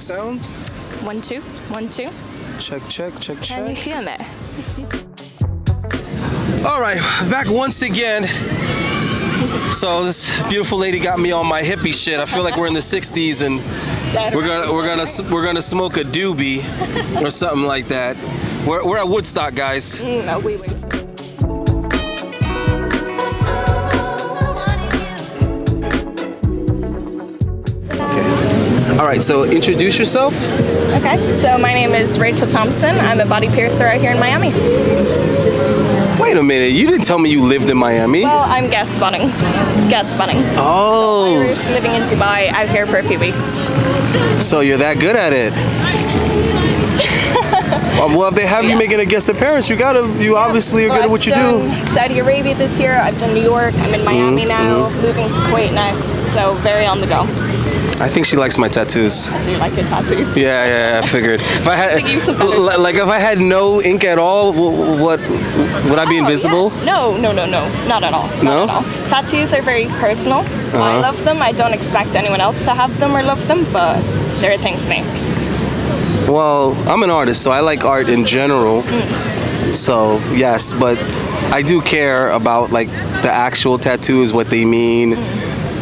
sound. One, two, one, two. Check, check, check, check. Can you hear me? All right, back once again. So this beautiful lady got me on my hippie shit. I feel like we're in the '60s and we're gonna we're gonna we're gonna smoke a doobie or something like that. We're, we're at Woodstock, guys. Mm, All right, so introduce yourself. Okay, so my name is Rachel Thompson. I'm a body piercer out here in Miami. Wait a minute, you didn't tell me you lived in Miami. Well, I'm guest spotting. Guest spotting. Oh, Irish living in Dubai out here for a few weeks. so you're that good at it. Well, if they have you making a guest appearance, you gotta, you obviously are Well, good at what you do. Saudi Arabia this year. I've done New York. I'm in Miami Mm-hmm, now. Moving to Kuwait next. So very on the go. I think she likes my tattoos. I do like your tattoos. Yeah, yeah, I figured. If I had, think you said better. li- like, if I had no ink at all, what would I be Oh, invisible? yeah. No, no, no, no, not at all. Not No? at all. Tattoos are very personal. I Uh-huh. love them. I don't expect anyone else to have them or love them, but they're a thing for me. Well, I'm an artist, so I like art in general. So yes, but I do care about like the actual tattoos, what they mean.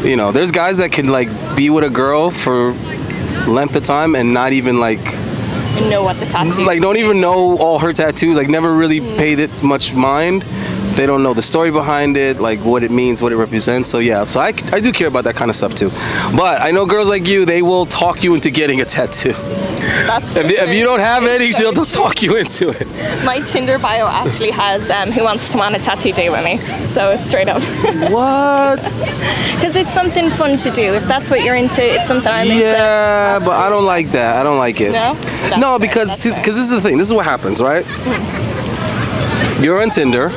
You know, there's guys that can like be with a girl for length of time and not even like And know what the tattoos. like don't even know all her tattoos like never really mm. paid it much mind. They don't know the story behind it like what it means what it represents so yeah. So I, I do care about that kind of stuff too. But i know girls like you they will talk you into getting a tattoo That's if, if you don't have any they'll, they'll talk you into it. My Tinder bio actually has um, who wants to come on a tattoo day with me. So it's straight up. what? Because it's something fun to do. If that's what you're into, it's something I'm into. yeah but i don't like that. I don't like it. No? That's no because because this is the thing. This is what happens right? You're on tinder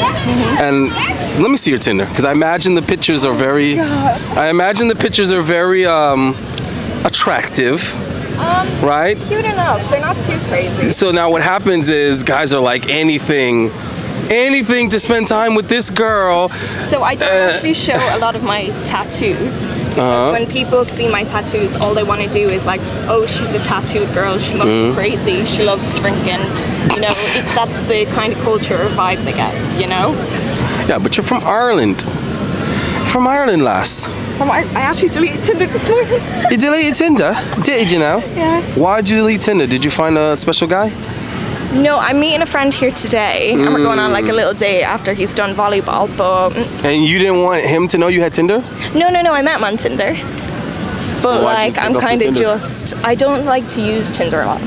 Mm-hmm. and let me see your tinder because i imagine the pictures are very i imagine the pictures are very um attractive Um, right cute enough. They're not too crazy. so now what happens is guys are like anything anything to spend time with this girl So I don't Uh, actually show a lot of my tattoos. Because Uh-huh. when people see my tattoos, all they want to do is like, oh, she's a tattooed girl. She must Mm-hmm. be crazy. She loves drinking. You know, it, that's the kind of culture or vibe they get. You know. yeah but you're from ireland from ireland lass I, I actually deleted Tinder this morning. you deleted tinder did you know yeah. Why did you delete tinder did you find a special guy No, I'm meeting a friend here today, and we're going on like a little date after he's done volleyball. But And you didn't want him to know you had Tinder? no, no, no, I met him on Tinder. But like, I'm kind of just, I don't like to use Tinder a lot.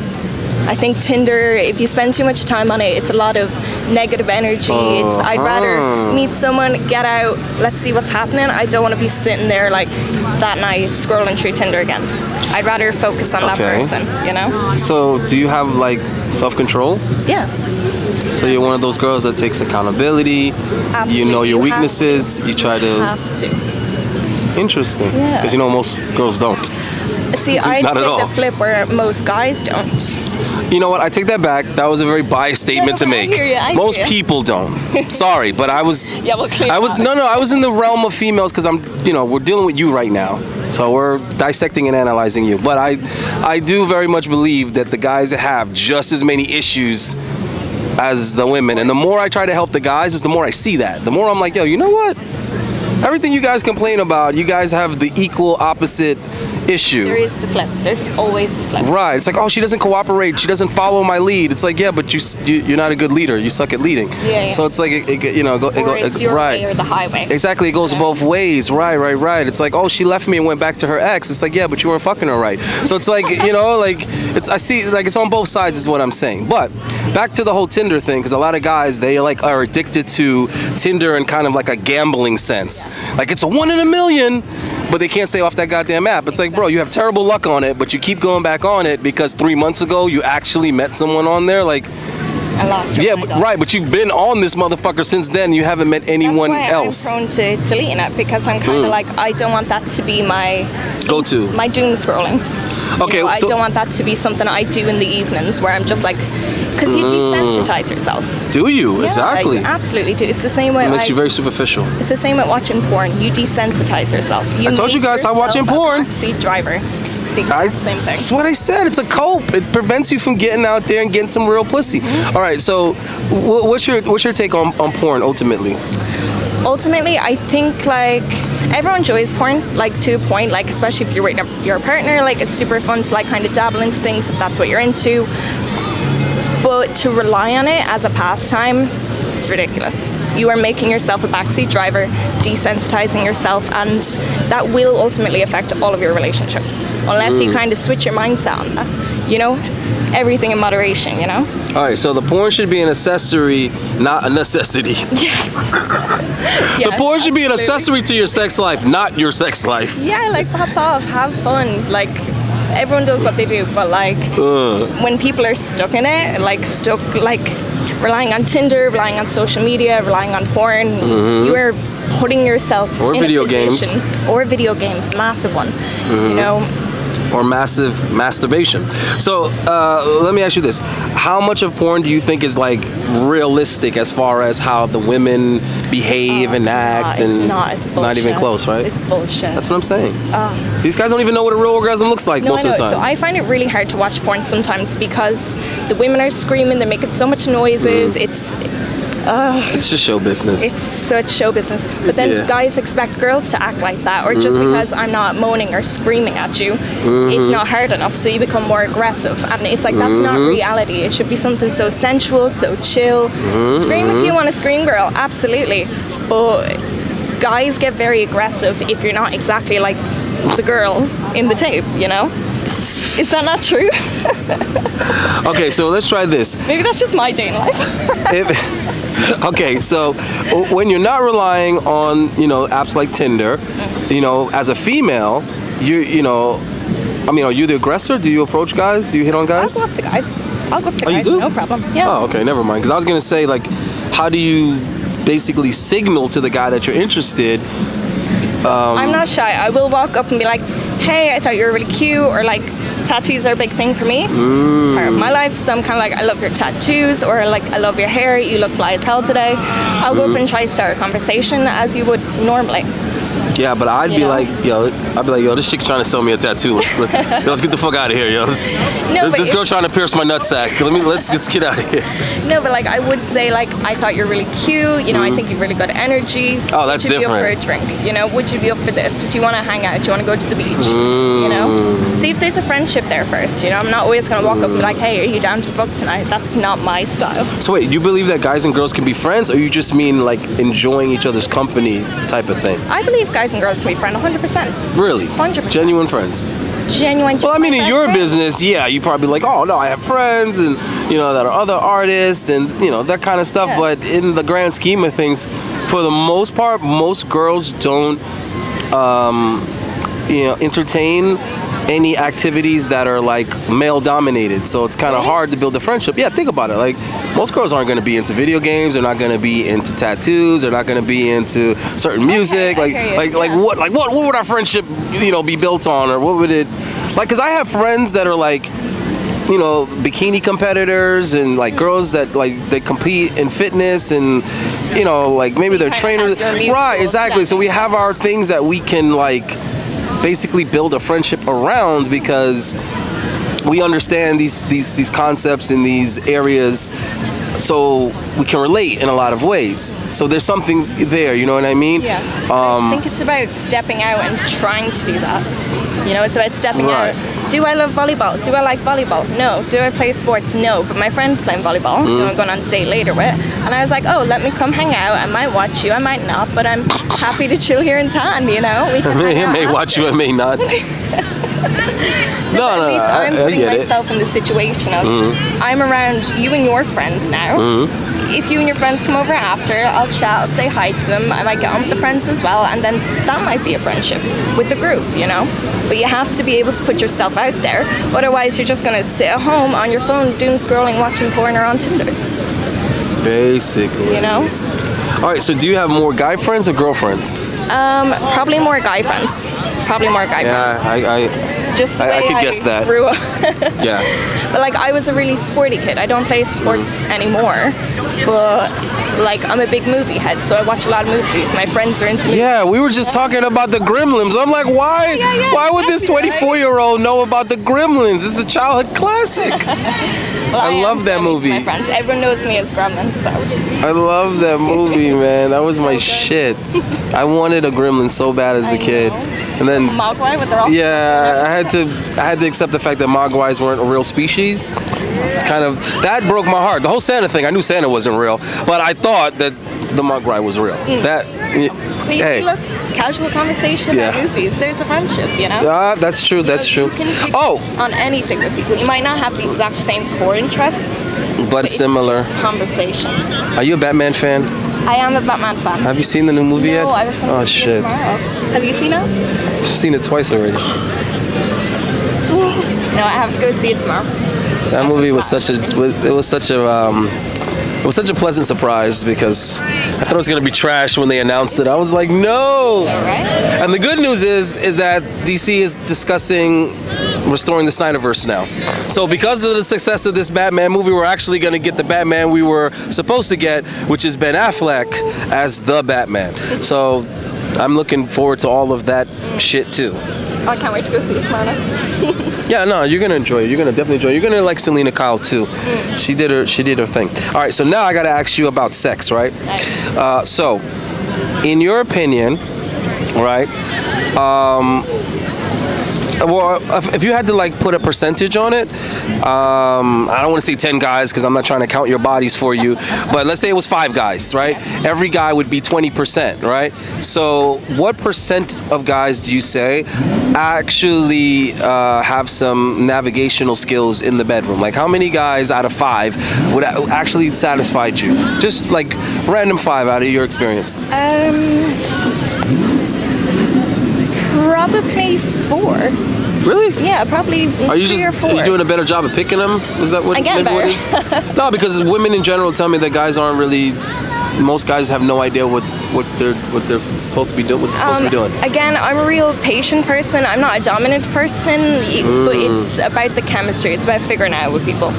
I think Tinder, if you spend too much time on it, it's a lot of negative energy. It's I'd rather Uh-huh. meet someone, get out, let's see what's happening. I don't want to be sitting there like that night scrolling through Tinder again. I'd rather focus on that person, you know? So, do you have like self control? Yes. So, you're one of those girls that takes accountability. Absolutely. You know your you weaknesses. You try to. Have to. Interesting. Yeah. Because you know most girls don't. See, I'd Not say the flip where most guys don't. You know what? I take that back. That was a very biased statement to I make. I most ya. people don't. Sorry, but I was. Yeah, well, I was no, no. I was in the realm of females because I'm. You know, we're dealing with you right now. So we're dissecting and analyzing you. But I, I do very much believe that the guys have just as many issues as the women. And the more I try to help the guys, is the more I see that. The more I'm like, yo, you know what? Everything you guys complain about, you guys have the equal opposite issue. There is the flip. There's always the flip. Right. It's like, oh, she doesn't cooperate. She doesn't follow my lead. It's like, yeah, but you, you you're not a good leader. You suck at leading. Yeah, yeah. So it's like, it, it, you know, go, it go, it's your right. way or the highway. Exactly. It goes Yeah. both ways. Right, right, right. It's like, oh, she left me and went back to her ex. It's like, yeah, but you weren't fucking her right. So it's like, you know, like it's I see like it's on both sides is what I'm saying. But back to the whole Tinder thing because a lot of guys they like are addicted to Tinder in kind of like a gambling sense. Like it's a one in a million. But they can't stay off that goddamn app. It's like, bro, you have terrible luck on it, but you keep going back on it because three months ago you actually met someone on there. Like, I lost your yeah, but, right, but you've been on this motherfucker since then. You haven't met anyone else. I'm prone to deleting it because I'm kind of Mm. like I don't want that to be my Go-to. my doom scrolling. You Okay, know, I don't want that to be something I do in the evenings where I'm just like, because you desensitize yourself. Do you? Yeah, Mm. exactly. Like, absolutely do. It's the same way. It makes like, you very superficial. It's the same with watching porn. You desensitize yourself. You I told you guys I'm watching porn. Backseat driver. It's I, same thing. That's what I said. It's a cope. It prevents you from getting out there and getting some real pussy. Mm-hmm. All right. So, what's your what's your take on, on porn ultimately? ultimately i think like everyone enjoys porn like to a point like especially if you're with your partner like it's super fun to like kind of dabble into things if that's what you're into but to rely on it as a pastime it's ridiculous you are making yourself a backseat driver desensitizing yourself and that will ultimately affect all of your relationships unless you kind of switch your mindset on that you know everything in moderation you know All right. So the porn should be an accessory, not a necessity. yes the porn should be an accessory to your sex life, not your sex life. Yeah, like pop off, have fun. Like everyone does what they do, but like Uh, when people are stuck in it, like stuck like relying on Tinder, relying on social media, relying on porn, you are putting yourself Mm-hmm. Or in video a games. position, or video games, massive one. Mm-hmm. You know, or massive masturbation. So uh, let me ask you this: How much of porn do you think is like realistic as far as how the women behave Oh, and it's act? not, and it's not. It's bullshit. not even close, right? It's bullshit. That's what I'm saying. These guys don't even know what a real orgasm looks like no, most of the time. So I find it really hard to watch porn sometimes because the women are screaming, they're making so much noises. Mm. It's it's just show business. It's such show business. But then Yeah. guys expect girls to act like that, or just mm-hmm. because I'm not moaning or screaming at you, it's mm-hmm. not hard enough, so you become more aggressive. And it's like, that's not mm-hmm. reality. It should be something so sensual, so chill. Scream if you want to scream, girl, absolutely. But guys get very aggressive if you're not exactly like the girl in the tape, you know? Is that not true? okay, so let's try this. Maybe that's just my day in life. If, okay, so when you're not relying on you know apps like Tinder, you know, as a female, you you know, I mean, are you the aggressor? Do you approach guys? Do you hit on I'll guys? go up to guys. I'll go up to Oh, guys, no problem. Yeah. Oh, okay, never mind. Because I was gonna say like, how do you basically signal to the guy that you're interested? Um, I'm not shy. I will walk up and be like, "Hey, I thought you were really cute," or like, "Tattoos are a big thing for me, Mm. part of my life." So I'm kind of like, "I love your tattoos," or like, "I love your hair. You look fly as hell today." I'll Mm. go up and try to start a conversation as you would normally. Yeah, but I'd You be know? like, yo, I'd be like, yo, this chick's trying to sell me a tattoo. Let's, let, yo, let's get the fuck out of here, yo. This, No, this, this girl trying to pierce my nutsack. Let me let's let's get out of here. No, but like I would say, like I thought you're really cute. You know, I think you've really got energy. Mm-hmm. Oh, that's would you be up for a drink? You know, would you be up for this? Would you want to hang out? Do you want to go to the beach? You know, Mm. see if there's a friendship there first. You know, I'm not always gonna walk up and be like, "Hey, are you down to fuck tonight?" That's not my style. So wait, you believe that guys and girls can be friends, or you just mean like enjoying each other's company type of thing? I believe guys and girls can be friends 100%. Really? 100%. Genuine friends. Genuine. Well, I mean, in your friend. business, yeah, you probably like, oh no, I have friends, and you know that are other artists, and you know that kind of stuff. Yeah. But in the grand scheme of things, for the most part, most girls don't, um, you know, entertain any activities that are like male dominated. So it's kind of hard to build a friendship. Yeah, think about it. Like most girls aren't going to be into video games. They're not going to be into tattoos. They're not going to be into certain music. I like hear you, like like what like what what would our friendship you know be built on or what would it like? Because I have friends that are like you know bikini competitors and like girls that like they compete in fitness and you know like maybe they're trainers right exactly so we have our things that we can like basically build a friendship around because we understand these these these concepts in these areas so we can relate in a lot of ways so there's something there you know what i mean Yeah. um, I think it's about stepping out and trying to do that. You know, it's about stepping Right. out. Do I love volleyball? Do I like volleyball? No. Do I play sports? No. But my friend's playing volleyball. Mm. who I'm going on a date later with. And I was like, oh, let me come hang out. I might watch you. I might not. But I'm happy to chill here in town, you know? We can it out may watch you it may not no But no at least I, I'm I putting it Mm-hmm. myself in the situation of I'm around you and your friends now. If you and your friends come over after, I'll chat, I'll say hi to them. I might get on with the friends as well, and then that might be a friendship with the group, you know. But you have to be able to put yourself out there. Otherwise, you're just gonna sit at home on your phone, doom scrolling, watching porn or on Tinder. basically You know. all right so do you have more guy friends or girlfriends Um, probably more guy friends. Probably more guy yeah friends. I, I Just the I, I could guess that. grew up. Yeah. But like I was a really sporty kid. I don't play sports anymore. But like I'm a big movie head, so I watch a lot of movies. My friends are into movies. Yeah, we were just talking about the Gremlins. I'm like, why? Yeah, yeah, why would this exactly, right? 24 year old know about the Gremlins? It's a childhood classic. Well, I am love that movie. My friends, everyone knows me as Gremlin, so I love that movie, man. That was So my good. shit. I wanted a Gremlin so bad as a I kid, know. and then Mogwai with their Yeah, I had to I had to accept the fact that mogwais weren't a real species. It's kind of that broke my heart. The whole Santa thing, I knew Santa wasn't real, but I thought that the mogwai was real. Mm. That But you hey, look, casual conversation about movies. There's a friendship, you know. ah, that's true. You know, That's true. You can pick Oh, on anything with people. You might not have the exact same core interests, but it's similar. conversation. Are you a Batman fan? I am a Batman fan. Have you seen the new movie yet? I was going oh shit! tomorrow. Have you seen it? I've seen it twice already. No, I have to go see it tomorrow. That movie was such a it was such a um, it was such a pleasant surprise because I thought it was gonna be trash when they announced it. I was like, no. And the good news is is that DC is discussing restoring the Snyderverse now. So because of the success of this Batman movie, we're actually going to get the Batman we were supposed to get, which is Ben Affleck as the Batman. So I'm looking forward to all of that shit too. I can't wait to go see it tomorrow. Yeah, no, you're gonna enjoy it. You're gonna definitely enjoy it. You're gonna like Selina Kyle too. She did her she did her thing. All right, so now I gotta ask you about sex, right? Uh, so, in your opinion, right? Um, well, if, you had to like put a percentage on it, um, I don't want to say ten guys because I'm not trying to count your bodies for you, but let's say it was five guys, right? Every guy would be 20%, right? So, what percent of guys do you say actually uh, have some navigational skills in the bedroom? Like, how many guys out of five would actually satisfied you? Just like random five out of your experience. Um, probably four. Really? Yeah, probably Are you three just or four. are you doing a better job of picking them? Is that what, I get maybe what it better. no, because women in general tell me that guys aren't really. Most guys have no idea what what they're what they're supposed to be doing. What they're supposed to be Um, doing. Again, I'm a real patient person. I'm not a dominant person, y- but Mm. it's about the chemistry. It's about figuring out with people.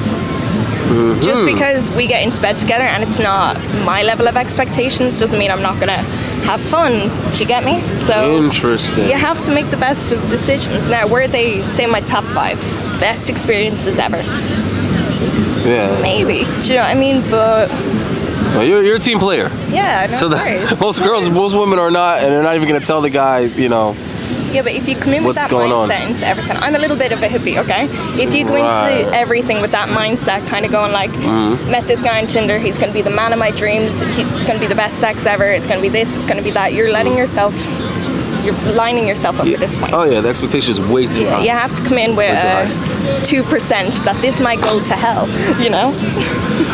Mm-hmm. Just because we get into bed together and it's not my level of expectations doesn't mean I'm not gonna have fun. Do you get me? So Interesting. you have to make the best of decisions. Now, where they say my top five best experiences ever? Yeah. Maybe. Do you know what I mean? But Well, you're you're a team player. yeah, no, So that most girls, most women are not, and they're not even gonna tell the guy, you know. Yeah, but if you come in with What's that going on? mindset into everything, I'm a little bit of a hippie, okay? If you go Right. into everything with that mindset, kind of going like, Mm-hmm. met this guy on Tinder, he's going to be the man of my dreams, he, it's going to be the best sex ever, it's going to be this, it's going to be that. You're letting yourself, you're lining yourself up for point. Oh yeah, the expectation is way too Yeah, high. you have to come in with uh, 2% that this might go to hell, you know?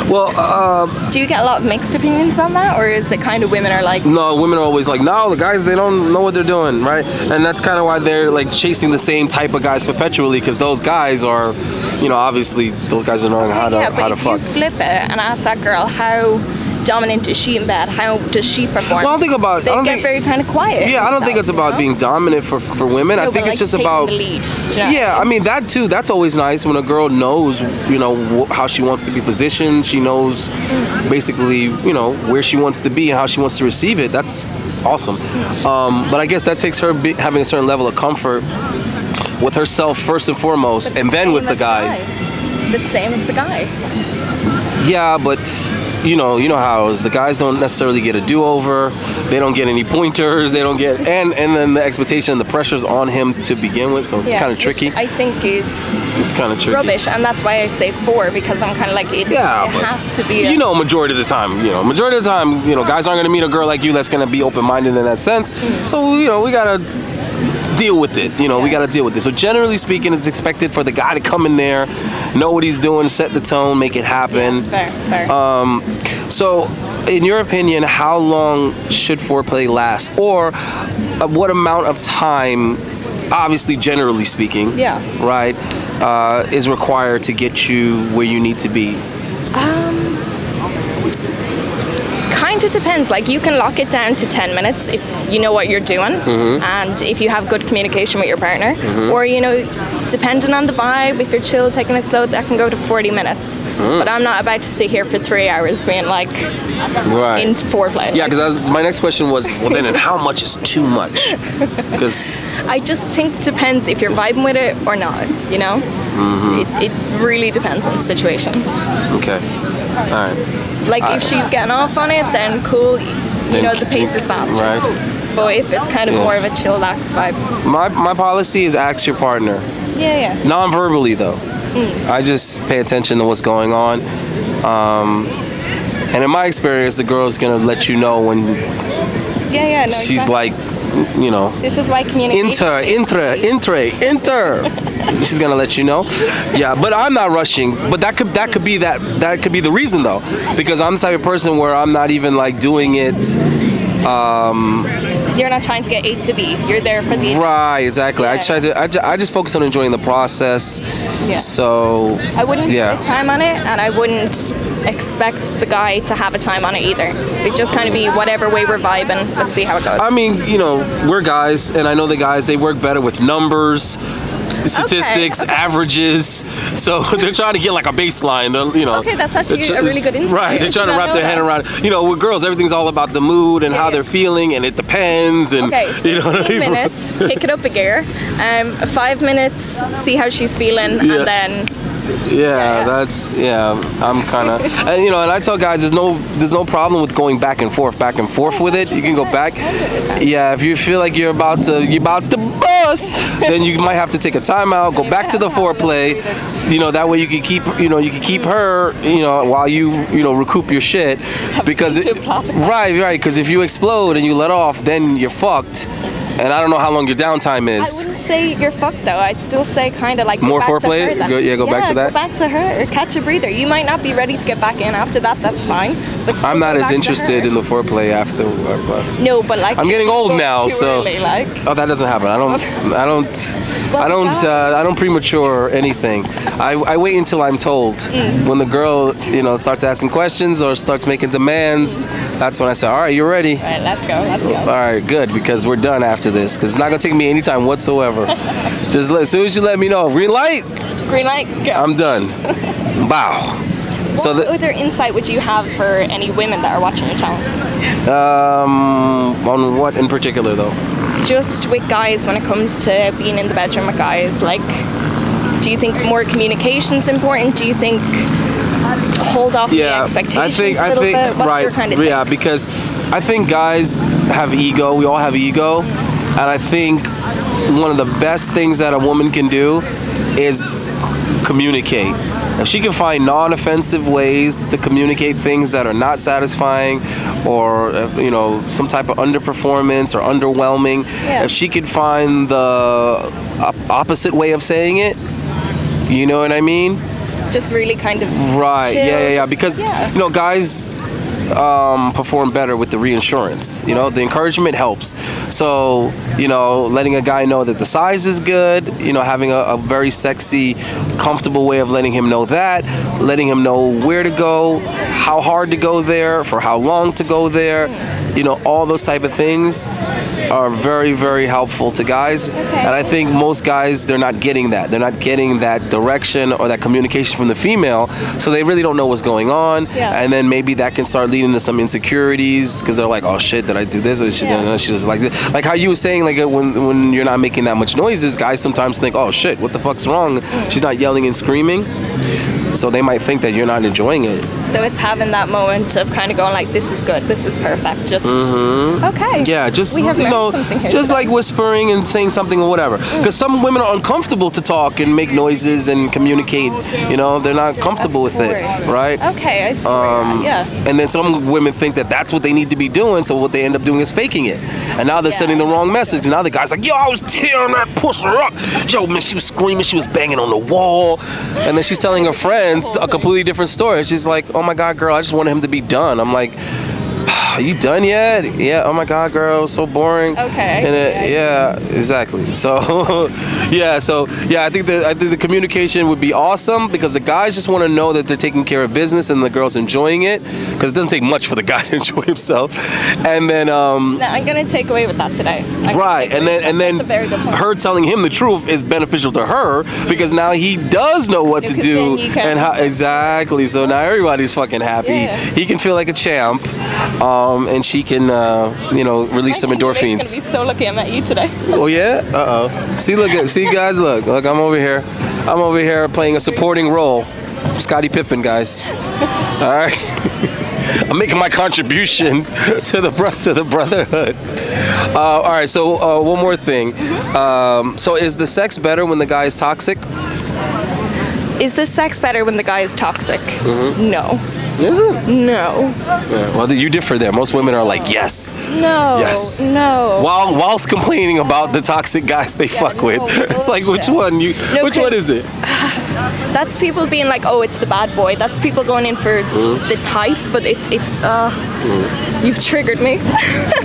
Well, um, Do you get a lot of mixed opinions on that, or is it kind of women are like, no, women are always like, no, the guys they don't know what they're doing, right? And that's kind of why they're like chasing the same type of guys perpetually, because those guys are, you know, obviously those guys are knowing how to yeah, how to if you fuck. flip it and ask that girl how dominant is she in bed, how does she perform? Well, I don't think about- I They don't get think- very kind of quiet. Yeah, I don't think it's about know? being dominant for, for women. I think it's like, just about the lead. You know I Yeah? I mean that too. That's always nice when a girl knows, you know, how she wants to be positioned. She knows basically, you know, where she wants to be and how she wants to receive it. That's awesome. Um, but I guess that takes her be, having a certain level of comfort with herself first and foremost, But and then with the as guy. The same as the guy. Yeah, but you know, you know how it is. The guys don't necessarily get a do-over. They don't get any pointers. They don't get, and and then the expectation and the pressure's on him to begin with. So it's Yeah, kind of tricky. I think is It's kind of tricky. rubbish, and that's why I say four because I'm kind of like it, Yeah, it has to be. you know, majority of the time, you know, majority of the time, you know, guys aren't gonna meet a girl like you that's gonna be open-minded in that sense. Mm. So you know, we gotta deal with it. You know, we gotta deal with it. So generally speaking, it's expected for the guy to come in there, know what he's doing, set the tone, make it happen. fair, fair. Um, so, in your opinion, how long should foreplay last, or uh, what amount of time? Obviously, generally speaking, Yeah. right, uh, is required to get you where you need to be. kind kind of depends. Like you can lock it down to 10 minutes if you know what you're doing Mm-hmm. and if you have good communication with your partner. Or, you know, depending on the vibe, if you're chill, taking it slow, that can go to 40 minutes. Mm. But I'm not about to sit here for three hours being like Right. in foreplay. yeah, because my next question was, well, then, and how much is too much? Because I just think it depends if you're vibing with it or not, you know? Mm-hmm. It, it really depends on the situation. okay, all right. Like if she's getting off on it, then cool. You know, the pace is faster. Right. But if it's kind of Yeah. more of a chill, lax vibe. My my policy is ask your partner. Yeah, yeah. non-verbally though i just pay attention to what's going on um, and in my experience the girl's gonna let you know when Yeah, yeah. No, she's exactly. like you know This is why communication. enter enter enter enter she's gonna let you know yeah but i'm not rushing but that could that could be that that could be the reason though because i'm the type of person where i'm not even like doing it Um, You're not trying to get A to B. You're there for the. right exactly i Yeah. try to I, ju- I just focus on enjoying the process Yeah. so I wouldn't yeah put time on it, and I wouldn't expect the guy to have a time on it either. It just kind of be whatever way we're vibing. Let's see how it goes. I mean, you know, we're guys, and I know the guys they work better with numbers, statistics, okay. averages. So they're trying to get like a baseline. they're, You know. Okay, that's actually a really good insight. Right, they're trying to wrap their know head around. You know, with girls, everything's all about the mood and Yeah, how yeah. they're feeling, and it depends. And Okay, you know, 15 minutes, kick it up a gear. Um, five minutes, see how she's feeling, Yeah. and then Yeah, yeah. that's yeah. I'm kind of, and you know, and I tell guys, there's no, there's no problem with going back and forth, back and forth with it. You can go back. 100%. Yeah, if you feel like you're about to, you're about to bust, then you might have to take a timeout, go back to the foreplay. You know, that way you can keep, you know, you can keep her, you know, while you, you know, recoup your shit, because it, to a plastic right, right, because if you explode and you let off, then you're fucked. And I don't know how long your downtime is. I wouldn't say you're fucked though. I'd still say kind of like More foreplay? Go- yeah, go back to that? Go back to her or catch a breather. You might not be ready to get back in after that. That's fine. But I'm not as interested in the foreplay after our bus. No, but like I'm getting old now, so early, like oh, that doesn't happen. I don't, I don't, Well, I don't, uh, I don't premature anything. I, I wait until I'm told. Mm. When the girl, you know, starts asking questions or starts making demands, that's when I say, all right, you're ready. All right, let's go. Let's go. All right, good, because we're done after this. Because it's not gonna take me any time whatsoever. Just let, as soon as you let me know, green light, Green light, go. I'm done. Wow. what So the, other insight would you have for any women that are watching your channel? um, on what in particular though? Just with guys when it comes to being in the bedroom with guys, like, do you think more communication is important? Do you think hold off the expectations I think a I think bit? What's right. your kind of yeah, because I think guys have ego. We all have ego, and I think one of the best things that a woman can do is communicate. If she can find non-offensive ways to communicate things that are not satisfying, or uh, you know some type of underperformance or underwhelming, Yeah. if she could find the op- opposite way of saying it, you know what I mean? Just really kind of Right. yeah, yeah, yeah. Because yeah. you know, guys um, perform better with the reinsurance. You know, the encouragement helps. So you know, letting a guy know that the size is good. You know, having a, a very sexy, comfortable way of letting him know that. Letting him know where to go, how hard to go there, for how long to go there. You know, all those type of things are very, very helpful to guys. And I think most guys, they're not getting that. They're not getting that direction or that communication from the female. So they really don't know what's going on. Yeah. And then maybe that can start leading to some insecurities because they're like, oh shit, did I do this? Or shit, Yeah. and she's like this. Like how you were saying, like uh, when, when you're not making that much noises, guys sometimes think, oh shit, what the fuck's wrong? She's not yelling and screaming. So they might think that you're not enjoying it. So it's having that moment of kind of going like, "This is good. This is perfect." Just okay. Yeah, just we have you know, here just today. like whispering and saying something or whatever. Because some women are uncomfortable to talk and make noises and communicate. You know, they're not comfortable with it, right? Okay, I see. Um, at, yeah. And then some women think that that's what they need to be doing, so what they end up doing is faking it. And now they're Yeah. sending the wrong message. And Now the guy's like, yo, I was tearing that pussy up. Yo, man, she was screaming, she was banging on the wall. And then she's telling her friends a completely different story. She's like, oh my God, girl, I just wanted him to be done. I'm like, are you done yet? Yeah. Oh my God, girl, so boring. Okay, And it, yeah. yeah, exactly. So, yeah. So yeah, I think that I think the communication would be awesome because the guys just want to know that they're taking care of business and the girls enjoying it because it doesn't take much for the guy to enjoy himself. And then um, No, I'm gonna take away with that today. I'm Right, and then and then That's a very good point. her telling him the truth is beneficial to her because now he does know what to do then you can- and how exactly. So now everybody's fucking happy. Yeah. He can feel like a champ, um, and she can uh, you know release some endorphins. gonna be so lucky I met you today. Oh yeah. Uh oh. See, look at see guys. Look, look. I'm over here. I'm over here playing a supporting role. Scottie Pippen, guys. All right. I'm making my contribution to the bro- to the brotherhood. Uh, all right. So uh, one more thing. Um, so is the sex better when the guy is toxic? Is the sex better when the guy is toxic? Mm-hmm. No. Is it? No. Yeah. Well, you differ there. Most women are like, yes. No. Yes. No. While whilst complaining about the toxic guys they fuck no, with, it's like which one you? No, which one is it? That's people being like, oh, it's the bad boy. That's people going in for Mm. the type, but it, it's, uh, you've triggered me.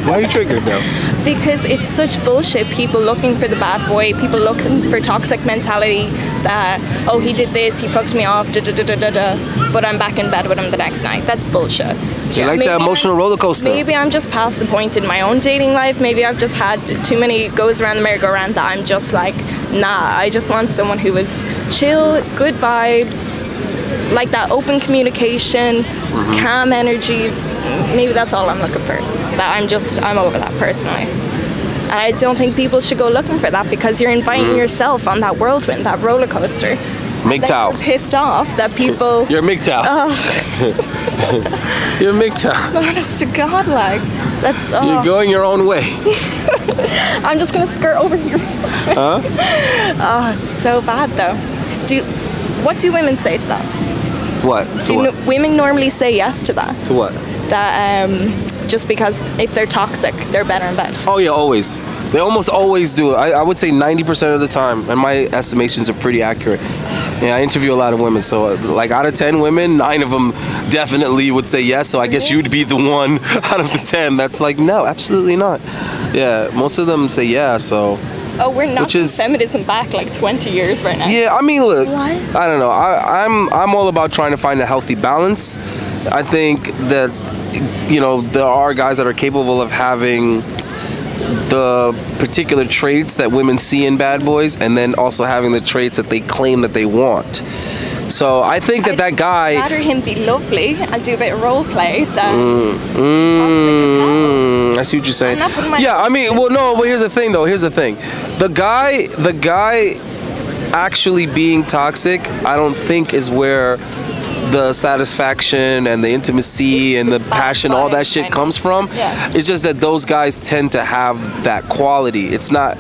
Why are you triggered now? because it's such bullshit. People looking for the bad boy, people looking for toxic mentality that, oh, he did this, he fucked me off, da da da da da da, but I'm back in bed with him the next night. That's bullshit. You like that emotional roller coaster? Maybe I'm just past the point in my own dating life. Maybe I've just had too many goes around the merry-go-round that I'm just like, nah, I just want someone who is chill, good vibes, like that open communication, Mm-hmm. calm energies. Maybe that's all I'm looking for. That I'm just, I'm over that personally. And I don't think people should go looking for that because you're inviting Mm. yourself on that whirlwind, that roller coaster. MGTOW. you're pissed off that people, You're MGTOW. You're a MGTOW. honest to God, like, that's, oh. You're going your own way. I'm just gonna skirt over here. Huh? Oh, it's so bad though. Do what do women say to that? What? To Do what? women normally say yes to that? to what? That um, just because if they're toxic, they're better in bed. Oh yeah, always. They almost always do. I, I would say 90% of the time, and my estimations are pretty accurate. Yeah, I interview a lot of women, so like out of 10 women, nine of them definitely would say yes. So I guess you'd be the one out of the 10 that's like, no, absolutely not. Yeah, most of them say yeah. So Oh, we're not Which is- feminism back like 20 years right now. Yeah, I mean, look, What? I don't know. I, I'm I'm all about trying to find a healthy balance. I think that you know there are guys that are capable of having the particular traits that women see in bad boys, and then also having the traits that they claim that they want. So I think that that guy. I'd rather him be lovely and do a bit of role play than Mm, I see what you're saying. I'm not putting my Yeah, I mean, well, no, but here's the thing, though. Here's the thing. The guy, the guy, actually being toxic, I don't think is where the satisfaction and the intimacy It's and the the passion, all that shit comes from. Yeah. It's just that those guys tend to have that quality. It's not.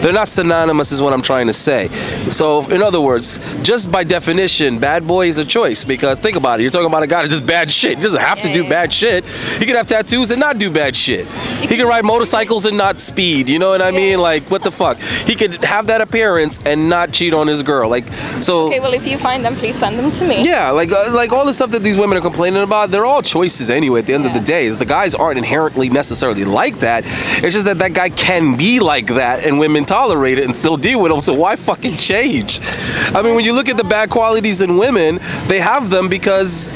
They're not synonymous, is what I'm trying to say. So, in other words, just by definition, bad boy is a choice because think about it. You're talking about a guy that does bad shit. He doesn't have to do yeah. bad shit. He could have tattoos and not do bad shit. He can ride motorcycles and not speed. You know what I mean? Like, what the fuck? He could have that appearance and not cheat on his girl. Like, so. Okay, well, if you find them, please send them to me. Yeah, like uh, like all the stuff that these women are complaining about, they're all choices anyway. At the end of the day, is the guys aren't inherently necessarily like that. It's just that that guy can be like that, and women tolerate it and still deal with them, So why fucking change? I mean, when you look at the bad qualities in women, they have them because.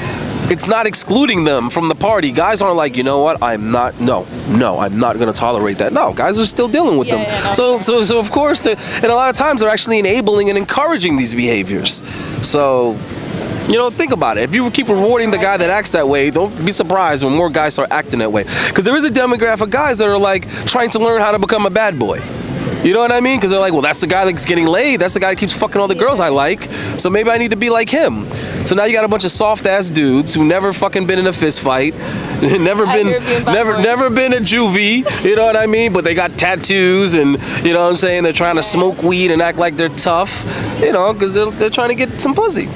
It's not excluding them from the party. Guys aren't like, you know what? I'm not. No, no, I'm not gonna tolerate that. No, guys are still dealing with Yeah, them. yeah, so, so, so of course, and a lot of times they're actually enabling and encouraging these behaviors. So, you know, think about it. If you keep rewarding the guy that acts that way, don't be surprised when more guys start acting that way. Because there is a demographic of guys that are like trying to learn how to become a bad boy. You know what I mean? Because they're like, well, that's the guy that's getting laid. That's the guy that keeps fucking all the girls I like. So maybe I need to be like him. So now you got a bunch of soft ass dudes who never fucking been in a fist fight, never been, Never never, been a juvie. You know what I mean? But they got tattoos and you know what I'm saying. They're trying to smoke weed and act like they're tough. You know, because they're, they're trying to get some pussy.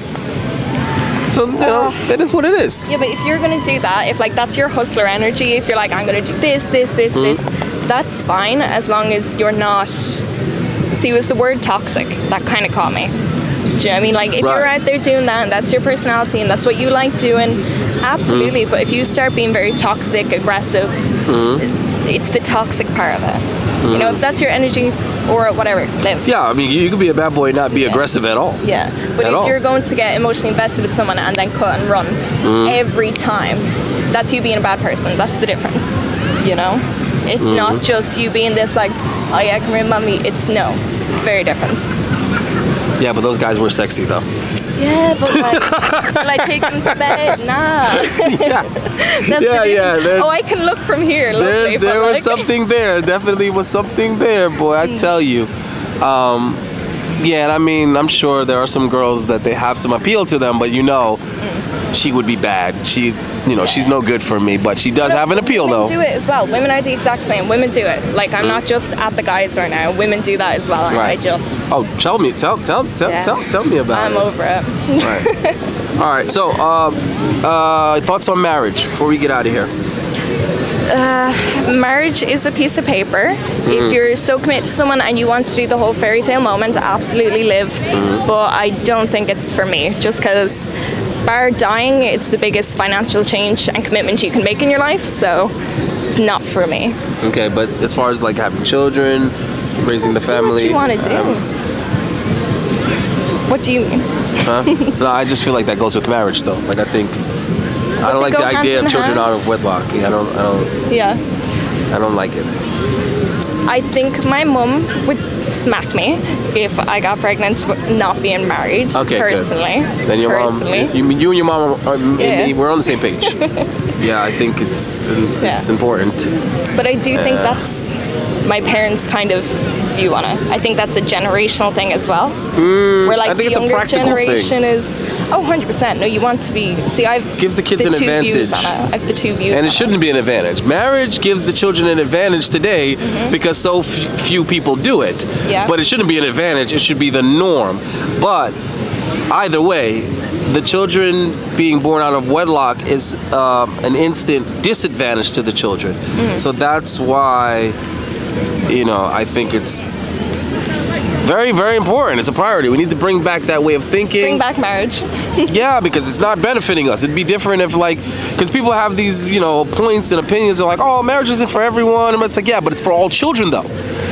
So you know, it is what it is. Yeah, but if you're gonna do that, if like that's your hustler energy, if you're like I'm gonna do this, this, this, Mm-hmm. this, that's fine as long as you're not. See, it was the word toxic that kind of caught me. Do you know what I mean? Like, if you're out there doing that and that's your personality and that's what you like doing, absolutely. Mm. But if you start being very toxic, aggressive, Mm-hmm. it's the toxic part of it. You know, if that's your energy or whatever, live. Yeah, I mean, you, can be a bad boy and not be Yeah. aggressive at all. Yeah, but At if all. you're going to get emotionally invested with someone and then cut and run Mm. every time, that's you being a bad person. That's the difference. You know, it's Mm-hmm. not just you being this like, oh yeah, come here, mommy. It's no, it's very different. Yeah, but those guys were sexy though. Yeah, but like, like take them to bed. Nah, yeah, that's Yeah, the yeah, there's- oh, I can look from here. Lovely, there was like, something there. Definitely was something there, boy. I tell you. Um, yeah, and I mean, I'm sure there are some girls that they have some appeal to them, but you know, she would be bad. She, you know, she's no good for me, but she does No, have an appeal women though. do it as well. Women are the exact same. Women do it. Like I'm not just at the guys right now. Women do that as well. And Right. I just Oh, tell me, tell, tell, tell, Yeah. tell, tell me about I'm it. over it. Right. All right. So, um, uh, thoughts on marriage before we get out of here? marriage is a piece of paper. Mm-hmm. If you're so committed to someone and you want to do the whole fairy tale moment, absolutely live. Mm-hmm. But I don't think it's for me, just because bar dying, it's the biggest financial change and commitment you can make in your life. So it's not for me. Okay, but as far as like having children, raising the family, what you want to do. um, what do you mean? Huh? no, I just feel like that goes with marriage, though. Like I think I don't like the idea of children out of wedlock. Yeah, I don't, I don't, Yeah. I don't like it. I think my mom would smack me if I got pregnant not being married. Okay, good. personally. Then your personally. mom, you, you and your mom, are, are, Yeah. we're on the same page. yeah, I think it's it's Yeah. important. But I do think Uh, that's my parents' kind of view on it. I think that's a generational thing as well. Where like Hmm, I think the it's a younger practical thing. generation is oh 100%. No, you want to be see I've Gives the kids the an two views advantage. it. I have the two views. And it shouldn't be an advantage. Marriage gives the children an advantage today because so f- few people do it. Yeah. But it shouldn't be an advantage. It should be the norm. But either way, the children being born out of wedlock is um, an instant disadvantage to the children. Mm-hmm. So that's why, you know, I think it's very, very important. It's a priority. We need to bring back that way of thinking. Bring back marriage. Yeah, because it's not benefiting us. It'd be different if, like, because people have these, you know, points and opinions. They're like, oh, marriage isn't for everyone. And it's like, yeah, but it's for all children, though.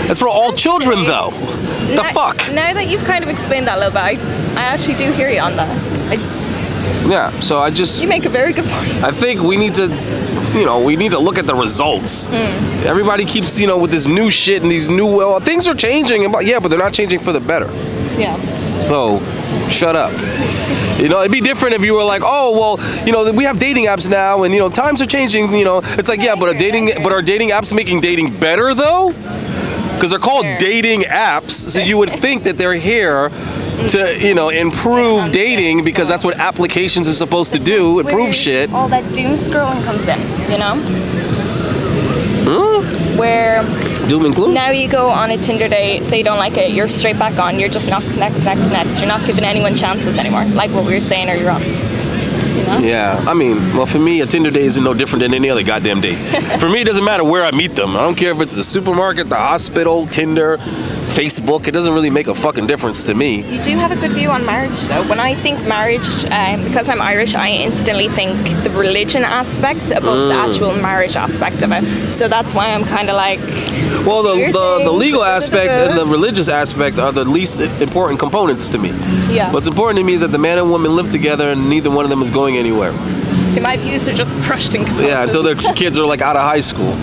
It's for all children, though. The now, fuck? Now that you've kind of explained that a little bit, I, I actually do hear you on that. I, Yeah. So I just, you make a very good point. I think we need to, you know, we need to look at the results. Mm. Everybody keeps, you know, with this new shit and these new, well, things are changing. But yeah, but they're not changing for the better. Yeah. So, shut up. You know, it'd be different if you were like, oh, well, you know, we have dating apps now, and you know, times are changing. You know, it's like, yeah, but are dating, but are dating apps making dating better though? Because they're called dating apps, so you would think that they're here to, you know, improve dating because that's what applications are supposed to do, Where improve shit. All that doom scrolling comes in, you know? Hmm? Where Doom and gloom. now you go on a Tinder date, say you don't like it, you're straight back on, you're just next, next, next, next. You're not giving anyone chances anymore, like what we were saying earlier on. You know? Yeah, I mean, well, for me, a Tinder date isn't no different than any other goddamn date. for me, it doesn't matter where I meet them. I don't care if it's the supermarket, the hospital, Tinder, Facebook. It doesn't really make a fucking difference to me. You do have a good view on marriage, though. When I think marriage, um, because I'm Irish, I instantly think the religion aspect above the Mm. actual marriage aspect of it. So that's why I'm kind of like, Well, the, the, the legal aspect and the religious aspect are the least important components to me. yeah. What's important to me is that the man and woman live together and neither one of them is going anywhere. See, my views are just crushed in Yeah, until their kids are like out of high school.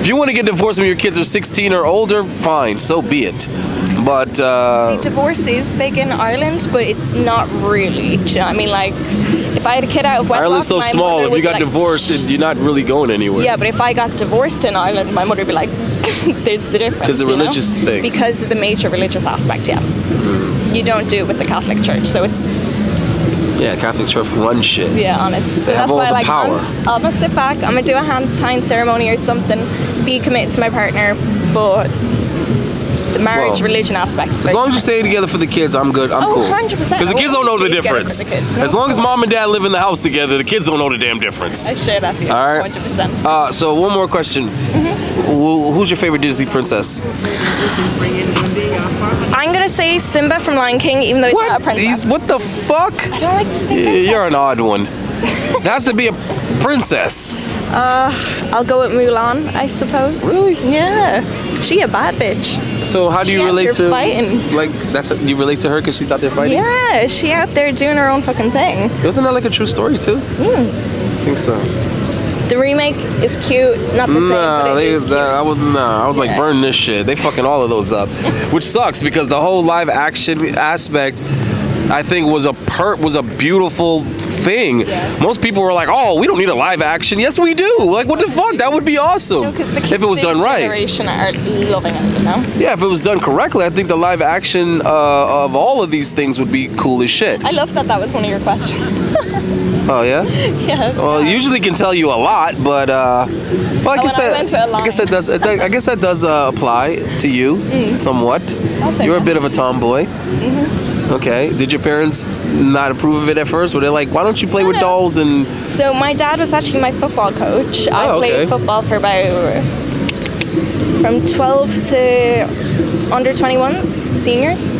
If you want to get divorced when your kids are 16 or older, fine, so be it. But uh, See, divorce is big in Ireland, but it's not really. You know I mean, like, if I had a kid out of wedlock, Ireland's so small. If you got like, divorced, you're not really going anywhere. Yeah, but if I got divorced in Ireland, my mother would be like, "There's the difference." 'Cause the you know? religious thing. Because of the major religious aspect, yeah. You don't do it with the Catholic Church, so it's Yeah, Catholic Church run shit. yeah, honest. So They that's why, the like, power. once I'm gonna sit back, I'm gonna do a hand tying ceremony or something, be committed to my partner, but the marriage Well, religion aspect. As long as you stay together for the kids, I'm good. I'm Oh, cool. 100%. Because the kids don't know the to stay together difference. for the kids. No, As long as mom and dad live in the house together, the kids don't know the damn difference. I share that view. All right. 100%. Uh, so one more question. wh- who's your favorite Disney princess? I'm gonna say Simba from Lion King, even though he's not a What? princess. He's, what the fuck? I don't like to say Y- princess. You're an odd one. It has to be a princess. Uh, I'll go with Mulan, I suppose. Really? Yeah. She a bad bitch. So how do you She out relate there to fighting. like that's you relate to her because she's out there fighting? Yeah, she out there doing her own fucking thing. Wasn't that like a true story too? Hmm. I think so. The remake is cute, not the same, Nah, but they, is I was nah. I was like, burn this shit. They fucking all of those up, which sucks because the whole live action aspect, I think, was a per was a beautiful thing. Yeah. Most people were like, oh, we don't need a live action. Yes, we do. Like, what the fuck? That would be awesome if it was done right. generation are loving it, you know. Yeah, if it was done correctly, I think the live action uh, of all of these things would be cool as shit. I love that that was one of your questions. Oh yeah. yeah. Well, usually can tell you a lot, but uh, well, I Oh, guess I that a I guess that does I guess that does uh, apply to you somewhat. Mm. I'll You're a bit of a tomboy. Mm-hmm. Okay. Did your parents not approve of it at first? Were they like, "Why don't you play with dolls?" And So my dad was actually my football coach. I Oh, played okay. football for about from 12 to under 21s, seniors.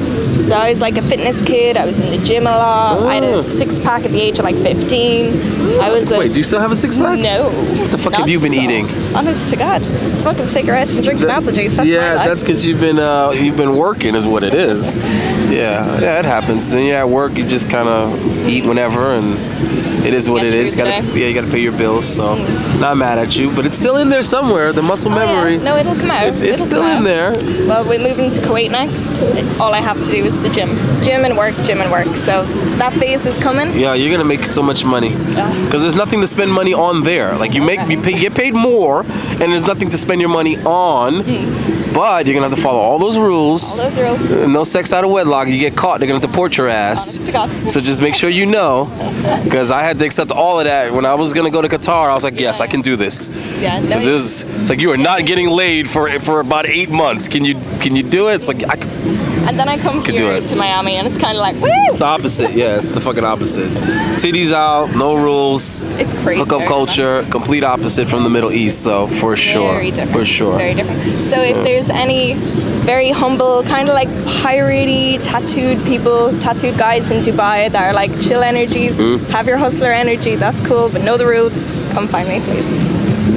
So I was like a fitness kid. I was in the gym a lot. I had Oh. a six pack at the age of like 15. I was a wait, do you still have a six pack? no. What the fuck have you been eating? Honest to God, smoking cigarettes and drinking apple juice. That's yeah, that's because you've been uh, you've been working, is what it is. Yeah, yeah, it happens. When you're at work, you just kind of eat whenever, and it is what Get it is. You gotta, yeah, you gotta pay your bills. So, not mad at you, but it's still in there somewhere. The muscle Oh, yeah. memory. No, it'll come out. It's, it's It'll still in out. there. Well, we're moving to Kuwait next. All I have to do is the gym. Gym and work, gym and work. So that phase is coming. Yeah, you're gonna make so much money because there's nothing to spend money on there. Like you make, you pay, get paid more, and there's nothing to spend your money on. Mm. But you're gonna have to follow all those rules. All those rules. No sex out of wedlock. You get caught, they're gonna deport your ass. To. So just make sure you know, because I had to accept all of that when I was gonna go to Qatar. I was like, yes, I can do this. Yeah, no, it was, it's like you are not getting laid for for about eight months. Can you can you do it? It's like I, c- And then I come Could do it. to Miami, and it's kind of like, woo! it's the opposite. Yeah, it's the fucking opposite. Titties out, no rules. It's crazy. Hookup culture, complete opposite from the Middle East. So for sure, Very different. for sure. Very different. So if there's any very humble, kind of like piratey, tattooed people, tattooed guys in Dubai that are like chill energies, Hmm? have your hustler energy, that's cool, but know the rules, come find me, please.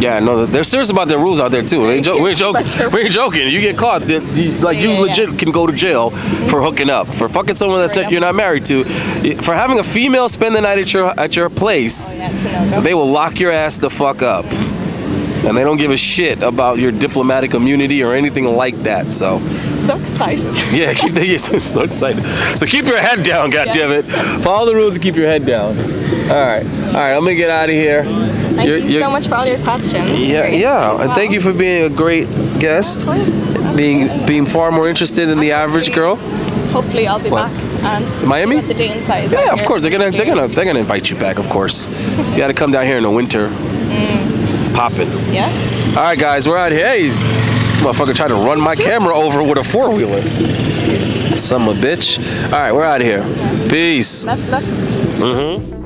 Yeah, no, they're serious about their rules out there too. We're, jo- we ain't joking. We're joking. You get caught, you, like you Yeah, yeah, legit can go to jail for hooking up, for fucking someone that said you're not married to, for having a female spend the night at your at your place. Yeah, no-go. They will lock your ass the fuck up. And they don't give a shit about your diplomatic immunity or anything like that. So, So excited. yeah, keep the so, so excited. So keep your head down, God Yeah. damn it. Follow the rules and keep your head down. All right, all right. I'm gonna get out of here. Thank You're- you you're- so much for all your questions. Yeah, yeah, interesting and thank you for being a great guest. Of course. Being being far more interested than the average girl. Hopefully, I'll be What? back and Miami? the day inside Yeah, of course they're gonna they're gonna they're gonna invite you back. Of course, you got to come down here in the winter. It's popping. Yeah. All right, guys, we're out here. Hey, motherfucker, tried to run my camera over with a four wheeler. Of a bitch. All right, we're out of here. Peace. Best luck. Mm-hmm.